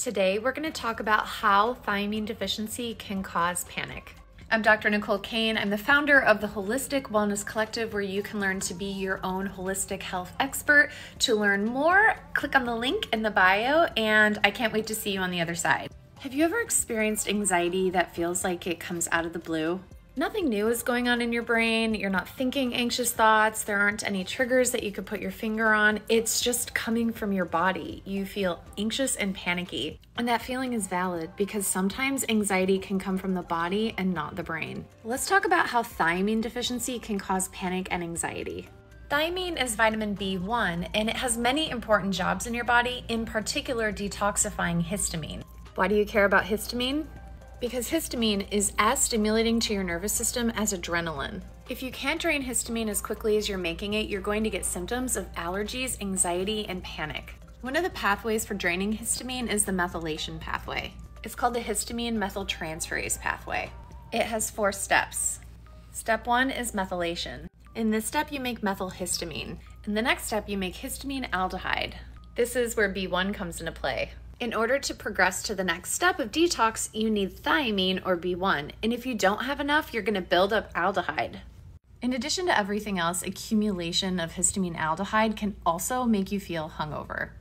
Today, we're going to talk about how thiamine deficiency can cause panic. I'm Dr. Nicole Cain. I'm the founder of the Holistic Wellness Collective, where you can learn to be your own holistic health expert. To learn more, click on the link in the bio, and I can't wait to see you on the other side. Have you ever experienced anxiety that feels like it comes out of the blue? Nothing new is going on in your brain. You're not thinking anxious thoughts. There aren't any triggers that you could put your finger on. It's just coming from your body. You feel anxious and panicky. And that feeling is valid because sometimes anxiety can come from the body and not the brain. Let's talk about how thiamine deficiency can cause panic and anxiety. Thiamine is vitamin B1 and it has many important jobs in your body, in particular detoxifying histamine. Why do you care about histamine? Because histamine is as stimulating to your nervous system as adrenaline. If you can't drain histamine as quickly as you're making it, you're going to get symptoms of allergies, anxiety, and panic. One of the pathways for draining histamine is the methylation pathway. It's called the histamine methyltransferase pathway. It has four steps. Step one is methylation. In this step, you make methylhistamine. In the next step, you make histamine aldehyde. This is where B1 comes into play. In order to progress to the next step of detox, you need thiamine or B1. And if you don't have enough, you're going to build up aldehyde. In addition to everything else, accumulation of histamine aldehyde can also make you feel hungover.